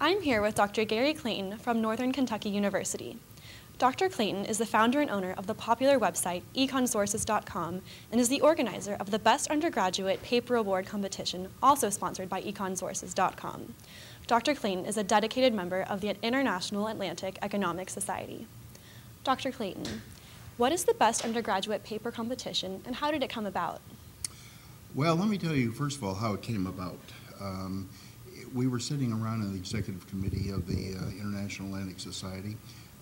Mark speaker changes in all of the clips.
Speaker 1: I'm here with Dr. Gary Clayton from Northern Kentucky University. Dr. Clayton is the founder and owner of the popular website econsources.com and is the organizer of the Best Undergraduate Paper Award competition, also sponsored by econsources.com. Dr. Clayton is a dedicated member of the International Atlantic Economic Society. Dr. Clayton, what is the Best Undergraduate Paper competition and how did it come about?
Speaker 2: Well, let me tell you, first of all, how it came about. Um, we were sitting around in the executive committee of the uh, International Atlantic Society,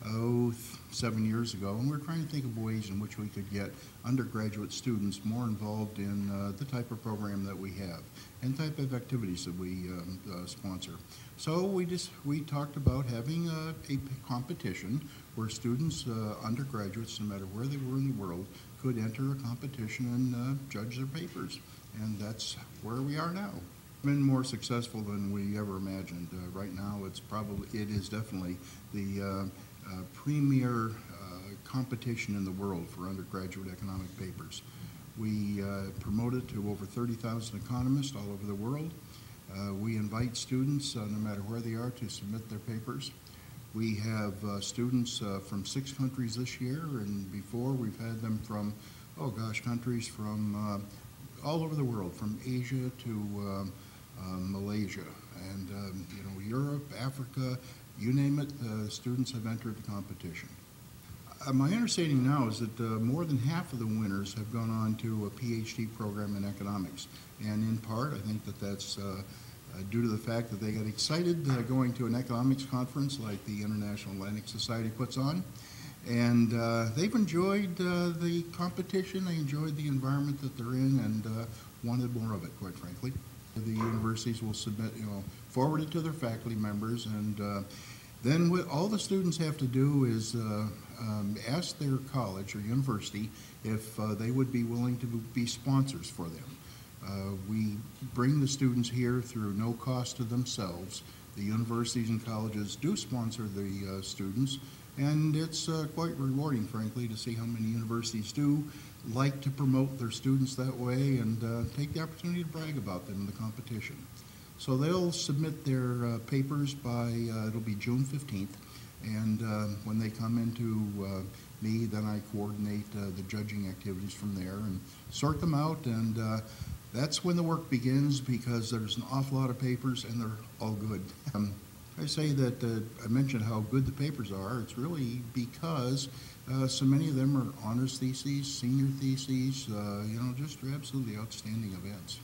Speaker 2: oh, seven years ago, and we were trying to think of ways in which we could get undergraduate students more involved in uh, the type of program that we have and type of activities that we um, uh, sponsor. So we just we talked about having a, a competition where students, uh, undergraduates, no matter where they were in the world, could enter a competition and uh, judge their papers, and that's where we are now been more successful than we ever imagined. Uh, right now, it's probably, it is definitely the uh, uh, premier uh, competition in the world for undergraduate economic papers. We uh, promote it to over 30,000 economists all over the world. We invite students, no matter where they are, to submit their papers. We have students from six countries this year, and before we've had them from, oh gosh, countries from all over the world, from Asia to um, Malaysia, and um, you know Europe, Africa, you name it. The students have entered the competition. Uh, my understanding now is that uh, more than half of the winners have gone on to a PhD program in economics, and in part, I think that that's. Uh, uh, due to the fact that they got excited uh, going to an economics conference like the International Atlantic Society puts on, and uh, they've enjoyed the competition, they enjoyed the environment that they're in, and wanted more of it, quite frankly. The universities will submit, you know, forward it to their faculty members, and uh, then what all the students have to do is uh, um, ask their college or university if uh, they would be willing to be sponsors for them. Uh, we bring the students here through no cost to themselves. The universities and colleges do sponsor the uh, students, and it's uh, quite rewarding, frankly, to see how many universities do like to promote their students that way and uh, take the opportunity to brag about them in the competition. So they'll submit their uh, papers by, uh, it'll be June 15th, and uh, when they come into uh, me, then I coordinate uh, the judging activities from there and sort them out, and that's when the work begins because there's an awful lot of papers and they're all good. Um, I say that uh, I mentioned how good the papers are. It's really because uh, so many of them are honors theses, senior theses, uh, you know, just absolutely outstanding events.